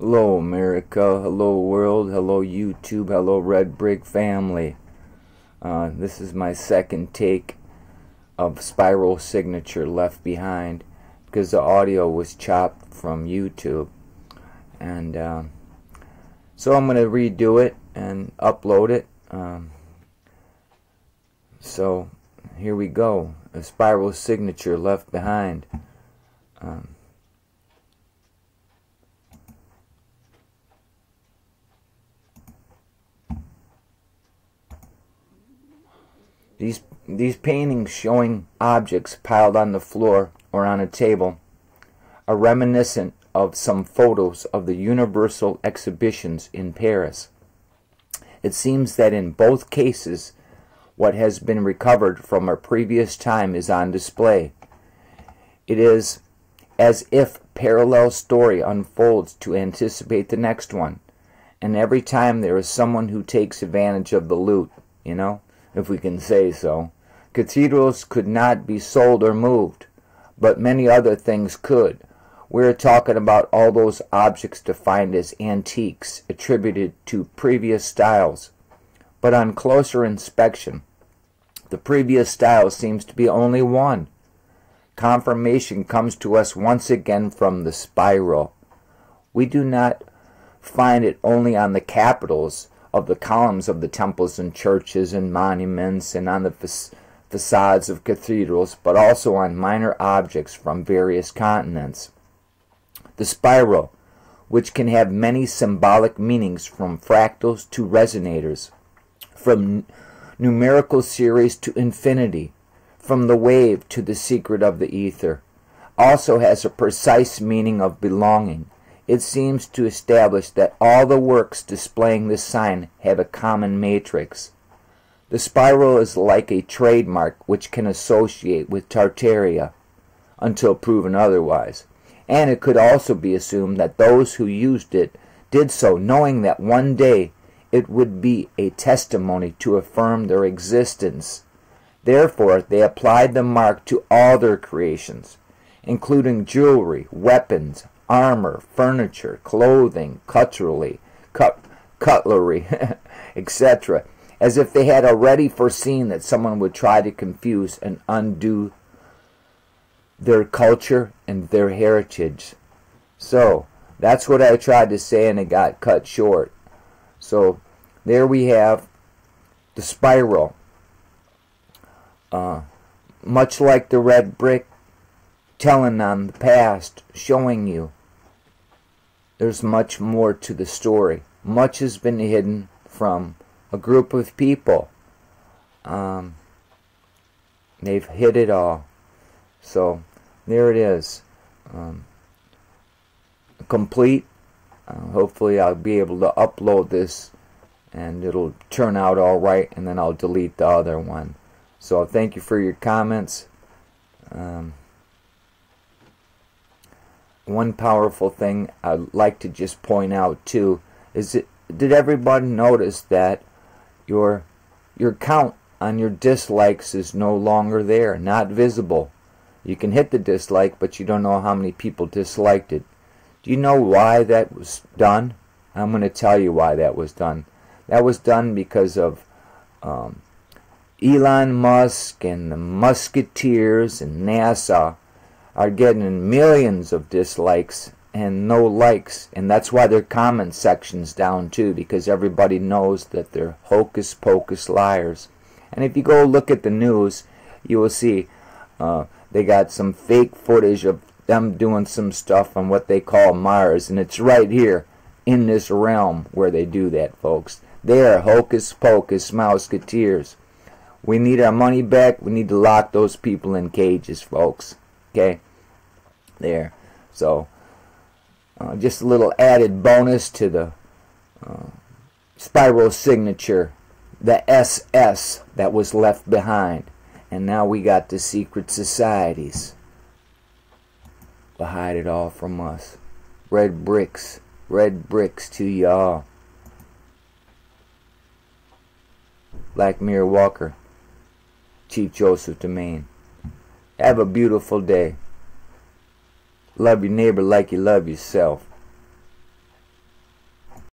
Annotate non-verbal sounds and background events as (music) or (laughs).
Hello, America. Hello, world. Hello, YouTube. Hello, Red Brick family. Uh, this is my second take of Spiral Signature Left Behind because the audio was chopped from YouTube. And uh, so I'm going to redo it and upload it. Um, so here we go. A Spiral Signature Left Behind. Um, These, these paintings showing objects piled on the floor or on a table are reminiscent of some photos of the Universal exhibitions in Paris. It seems that in both cases, what has been recovered from a previous time is on display. It is as if parallel story unfolds to anticipate the next one. And every time there is someone who takes advantage of the loot, you know? If we can say so. Cathedrals could not be sold or moved, but many other things could. We're talking about all those objects defined as antiques, attributed to previous styles. But on closer inspection, the previous style seems to be only one. Confirmation comes to us once again from the spiral. We do not find it only on the capitals of the columns of the temples and churches and monuments and on the facades of cathedrals, but also on minor objects from various continents. The spiral, which can have many symbolic meanings from fractals to resonators, from numerical series to infinity, from the wave to the secret of the ether, also has a precise meaning of belonging, it seems to establish that all the works displaying this sign have a common matrix. The spiral is like a trademark which can associate with Tartaria until proven otherwise. And it could also be assumed that those who used it did so knowing that one day it would be a testimony to affirm their existence. Therefore, they applied the mark to all their creations, including jewelry, weapons, armor, furniture, clothing, cutlery, cut, cutlery, (laughs) etc., as if they had already foreseen that someone would try to confuse and undo their culture and their heritage. So, that's what I tried to say and it got cut short. So, there we have the spiral. Uh, much like the red brick telling on the past, showing you there's much more to the story. Much has been hidden from a group of people. Um, they've hid it all. So there it is. Um, complete. Uh, hopefully I'll be able to upload this and it'll turn out all right and then I'll delete the other one. So thank you for your comments. Um, one powerful thing I'd like to just point out too is it, did everybody notice that your your count on your dislikes is no longer there, not visible. You can hit the dislike, but you don't know how many people disliked it. Do you know why that was done? I'm going to tell you why that was done. That was done because of um, Elon Musk and the Musketeers and NASA are getting millions of dislikes and no likes. And that's why their comment section's down too because everybody knows that they're hocus pocus liars. And if you go look at the news you will see uh, they got some fake footage of them doing some stuff on what they call Mars. And it's right here in this realm where they do that folks. They are hocus pocus mouseketeers. We need our money back. We need to lock those people in cages folks. Okay there. So uh, just a little added bonus to the uh, spiral signature the SS that was left behind. And now we got the secret societies to hide it all from us. Red bricks red bricks to y'all. Black Mirror Walker Chief Joseph Domain. Have a beautiful day Love your neighbor like you love yourself.